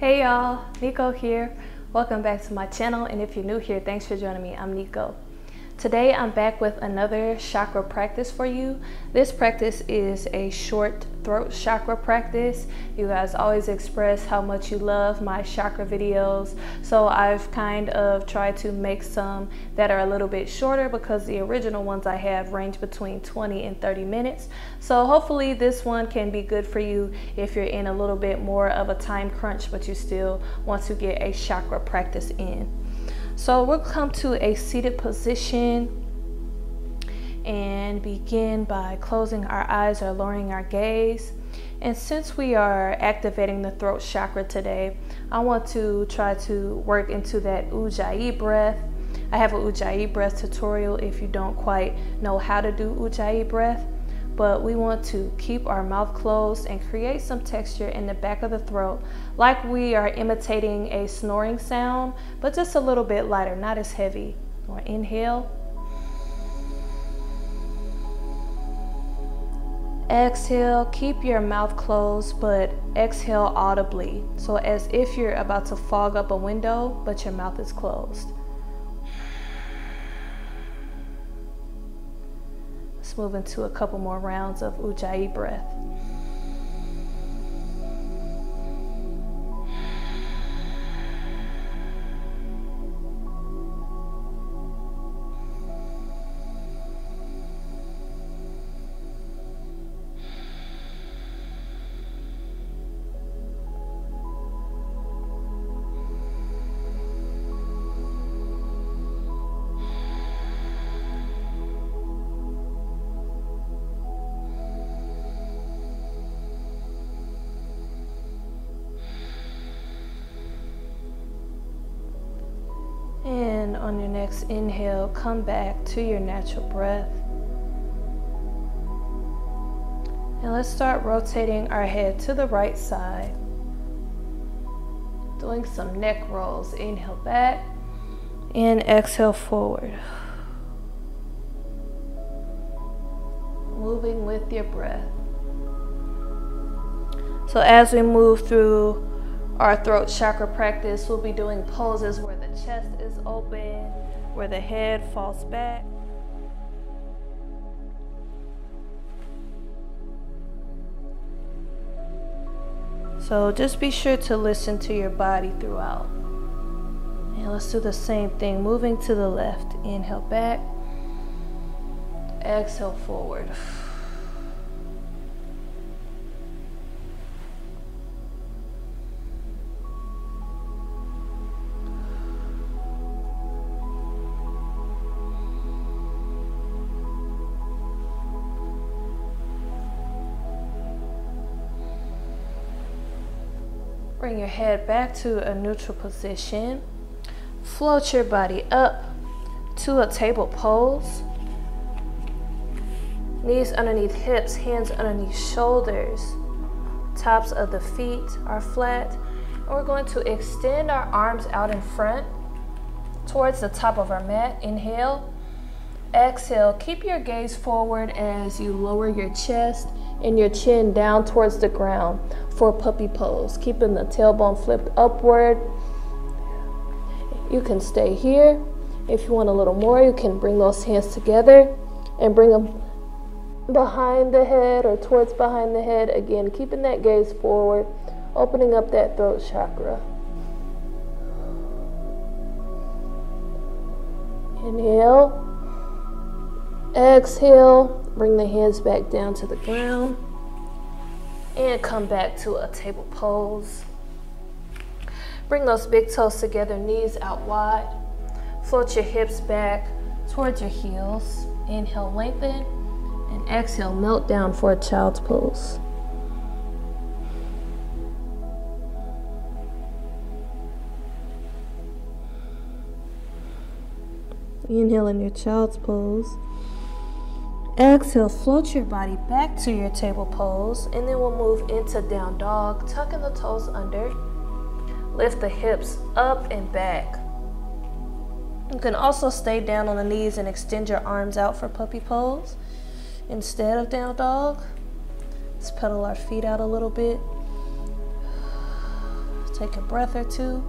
Hey y'all, Nico here. Welcome back to my channel and if you're new here, thanks for joining me. I'm Nico. Today I'm back with another chakra practice for you. This practice is a short throat chakra practice. You guys always express how much you love my chakra videos. So I've kind of tried to make some that are a little bit shorter because the original ones I have range between 20 and 30 minutes. So hopefully this one can be good for you if you're in a little bit more of a time crunch but you still want to get a chakra practice in. So we'll come to a seated position and begin by closing our eyes or lowering our gaze. And since we are activating the throat chakra today, I want to try to work into that Ujjayi breath. I have a Ujjayi breath tutorial if you don't quite know how to do Ujjayi breath but we want to keep our mouth closed and create some texture in the back of the throat like we are imitating a snoring sound, but just a little bit lighter, not as heavy. Or inhale. Exhale, keep your mouth closed, but exhale audibly. So as if you're about to fog up a window, but your mouth is closed. Let's move into a couple more rounds of Ujjayi breath. On your next inhale, come back to your natural breath. And let's start rotating our head to the right side. Doing some neck rolls. Inhale back and exhale forward. Moving with your breath. So as we move through our throat chakra practice, we'll be doing poses open, where the head falls back. So just be sure to listen to your body throughout. And let's do the same thing, moving to the left. Inhale back, exhale forward. Bring your head back to a neutral position. Float your body up to a table pose. Knees underneath hips, hands underneath shoulders. Tops of the feet are flat. And we're going to extend our arms out in front towards the top of our mat. Inhale. Exhale. Keep your gaze forward as you lower your chest and your chin down towards the ground for puppy pose, keeping the tailbone flipped upward. You can stay here. If you want a little more, you can bring those hands together and bring them behind the head or towards behind the head. Again, keeping that gaze forward, opening up that throat chakra. Inhale. Exhale. Bring the hands back down to the ground and come back to a table pose. Bring those big toes together, knees out wide. Float your hips back towards your heels. Inhale, lengthen, and exhale, melt down for a child's pose. Inhale in your child's pose. Exhale, float your body back to your table pose, and then we'll move into down dog, tucking the toes under. Lift the hips up and back. You can also stay down on the knees and extend your arms out for puppy pose instead of down dog. Let's pedal our feet out a little bit Take a breath or two.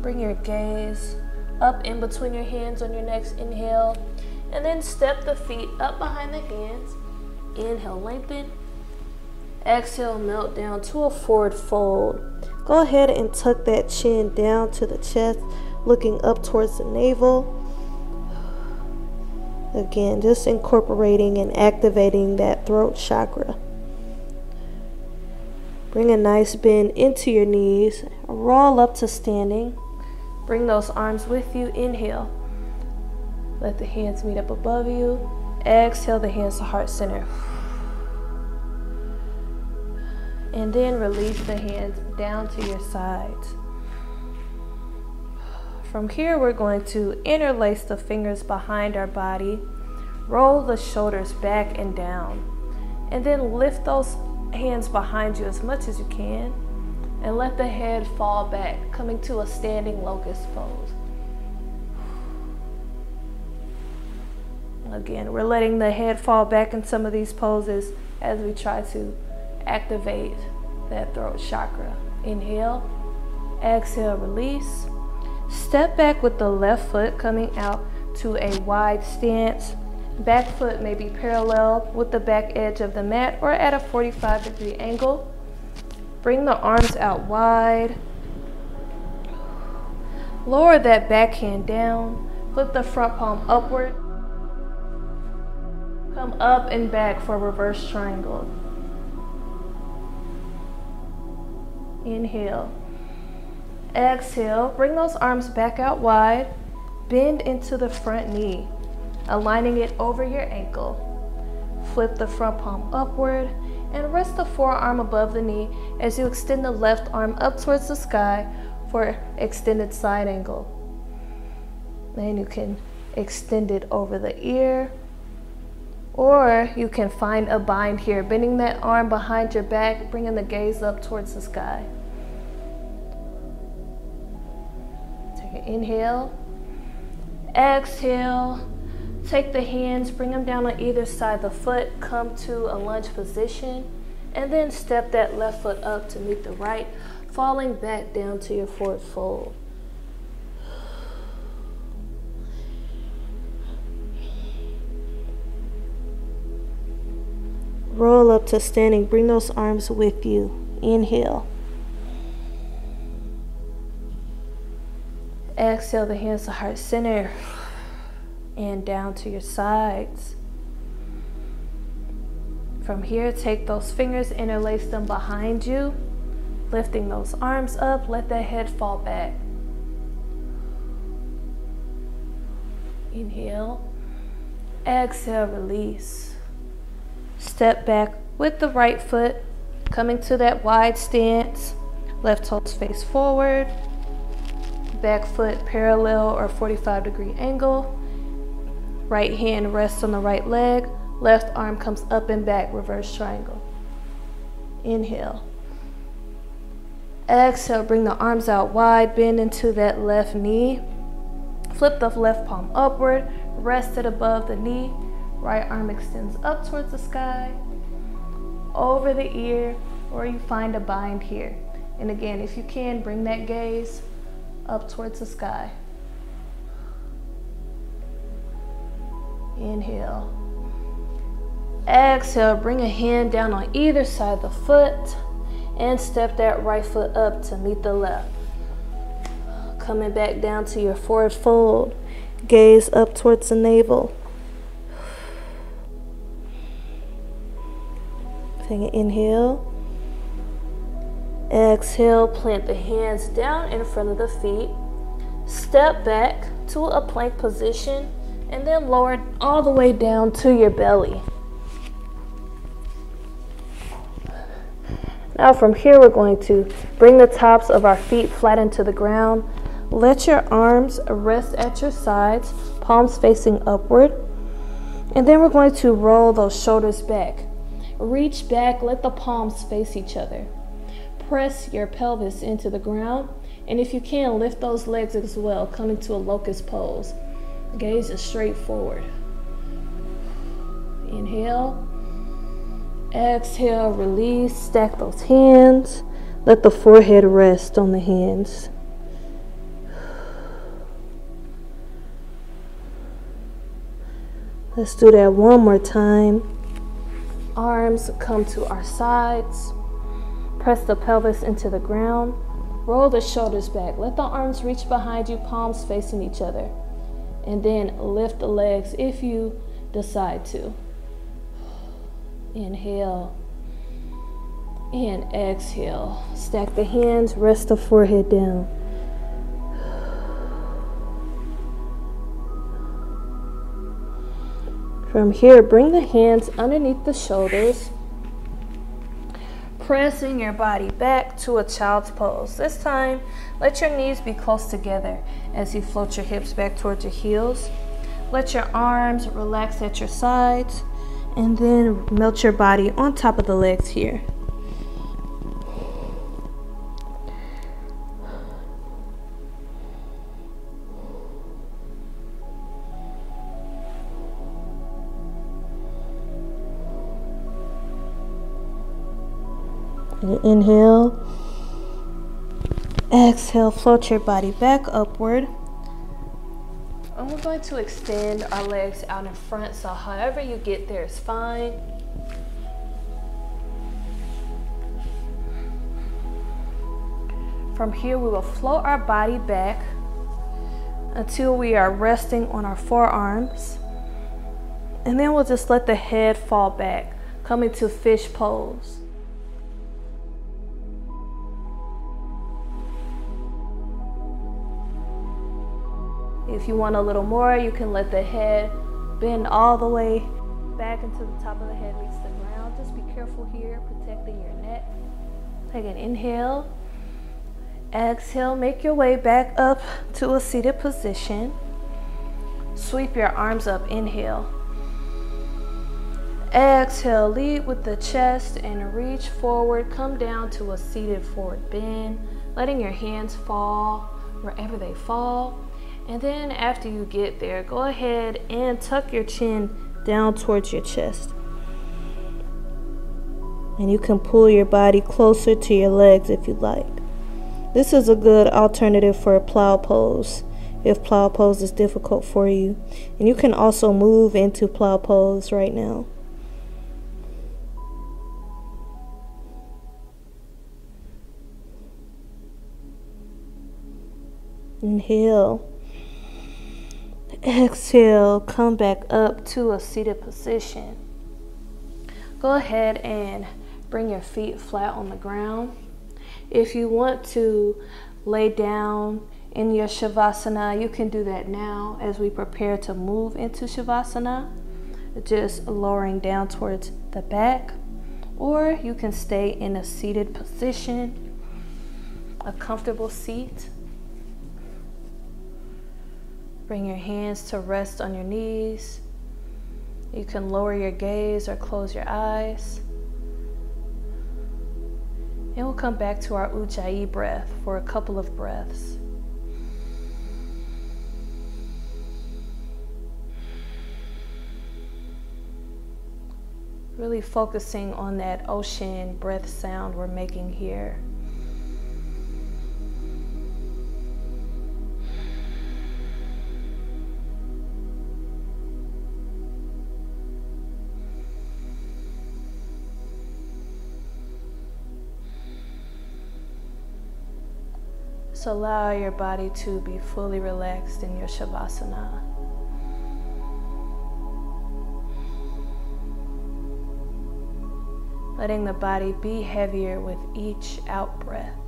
Bring your gaze up in between your hands on your next inhale. And then step the feet up behind the hands. Inhale, lengthen. Exhale, melt down to a forward fold. Go ahead and tuck that chin down to the chest, looking up towards the navel. Again, just incorporating and activating that throat chakra. Bring a nice bend into your knees. Roll up to standing. Bring those arms with you. Inhale. Let the hands meet up above you. Exhale the hands to heart center. And then release the hands down to your sides. From here, we're going to interlace the fingers behind our body, roll the shoulders back and down, and then lift those hands behind you as much as you can, and let the head fall back, coming to a standing locust pose. Again, we're letting the head fall back in some of these poses as we try to activate that throat chakra. Inhale, exhale, release. Step back with the left foot coming out to a wide stance. Back foot may be parallel with the back edge of the mat or at a 45 degree angle. Bring the arms out wide. Lower that back hand down. Flip the front palm upward. Come up and back for reverse triangle. Inhale. Exhale, bring those arms back out wide. Bend into the front knee, aligning it over your ankle. Flip the front palm upward and rest the forearm above the knee as you extend the left arm up towards the sky for extended side angle. Then you can extend it over the ear or you can find a bind here, bending that arm behind your back, bringing the gaze up towards the sky. Take an inhale. Exhale. Take the hands, bring them down on either side of the foot, come to a lunge position, and then step that left foot up to meet the right, falling back down to your forward fold. Roll up to standing, bring those arms with you. Inhale. Exhale the hands to heart center and down to your sides. From here, take those fingers, interlace them behind you, lifting those arms up, let that head fall back. Inhale, exhale, release. Step back with the right foot, coming to that wide stance, left toes face forward, back foot parallel or 45 degree angle. Right hand rests on the right leg. Left arm comes up and back, reverse triangle. Inhale. Exhale, bring the arms out wide, bend into that left knee. Flip the left palm upward, rest it above the knee. Right arm extends up towards the sky, over the ear, or you find a bind here. And again, if you can, bring that gaze up towards the sky. Inhale. Exhale, bring a hand down on either side of the foot and step that right foot up to meet the left. Coming back down to your forward fold, gaze up towards the navel. Inhale. Exhale, plant the hands down in front of the feet. Step back to a plank position and then lower all the way down to your belly. Now from here, we're going to bring the tops of our feet flat into the ground. Let your arms rest at your sides, palms facing upward. And then we're going to roll those shoulders back. Reach back, let the palms face each other press your pelvis into the ground. And if you can, lift those legs as well, coming to a locust pose. Gaze is straight forward. Inhale. Exhale, release, stack those hands. Let the forehead rest on the hands. Let's do that one more time. Arms come to our sides. Press the pelvis into the ground. Roll the shoulders back. Let the arms reach behind you, palms facing each other. And then lift the legs if you decide to. Inhale and exhale. Stack the hands, rest the forehead down. From here, bring the hands underneath the shoulders, pressing your body back to a child's pose. This time, let your knees be close together as you float your hips back towards your heels. Let your arms relax at your sides, and then melt your body on top of the legs here. Inhale. Exhale, float your body back upward. And we're going to extend our legs out in front, so however you get there is fine. From here, we will float our body back until we are resting on our forearms. And then we'll just let the head fall back, coming to fish pose. If you want a little more, you can let the head bend all the way back until the top of the head meets the ground. Just be careful here, protecting your neck. Take an inhale. Exhale, make your way back up to a seated position. Sweep your arms up, inhale. Exhale, lead with the chest and reach forward. Come down to a seated forward bend, letting your hands fall wherever they fall. And then after you get there, go ahead and tuck your chin down towards your chest. And you can pull your body closer to your legs if you like. This is a good alternative for a plow pose if plow pose is difficult for you. And you can also move into plow pose right now. Inhale. Exhale, come back up to a seated position. Go ahead and bring your feet flat on the ground. If you want to lay down in your Shavasana, you can do that now as we prepare to move into Shavasana, just lowering down towards the back. Or you can stay in a seated position, a comfortable seat. Bring your hands to rest on your knees. You can lower your gaze or close your eyes. And we'll come back to our Ujjayi breath for a couple of breaths. Really focusing on that ocean breath sound we're making here. So allow your body to be fully relaxed in your Shavasana. Letting the body be heavier with each out breath.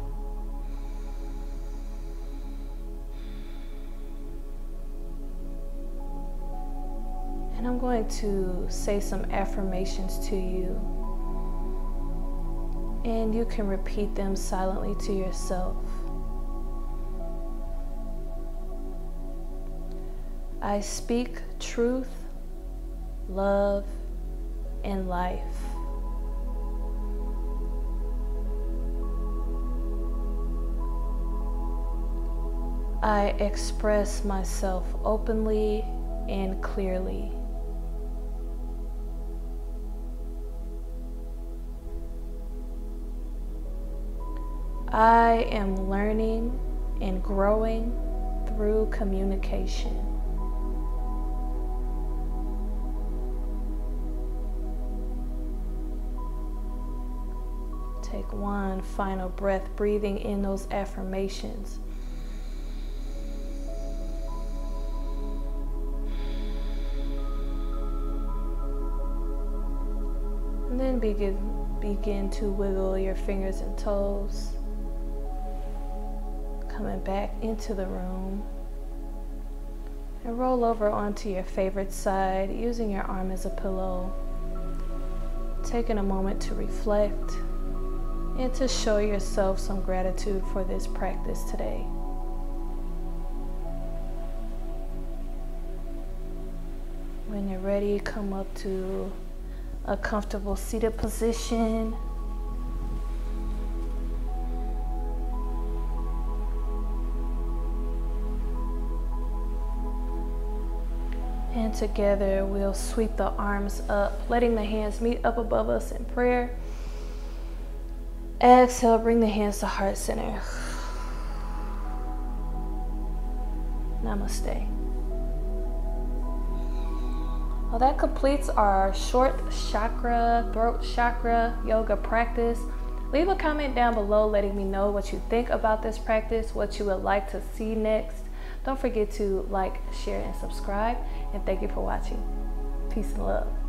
And I'm going to say some affirmations to you. And you can repeat them silently to yourself. I speak truth, love, and life. I express myself openly and clearly. I am learning and growing through communication. Take one final breath, breathing in those affirmations. And then begin begin to wiggle your fingers and toes. Coming back into the room. And roll over onto your favorite side using your arm as a pillow. Taking a moment to reflect and to show yourself some gratitude for this practice today. When you're ready, come up to a comfortable seated position. And together we'll sweep the arms up, letting the hands meet up above us in prayer. Exhale, bring the hands to heart center. Namaste. Well, that completes our short chakra, throat chakra yoga practice. Leave a comment down below letting me know what you think about this practice, what you would like to see next. Don't forget to like, share, and subscribe. And thank you for watching. Peace and love.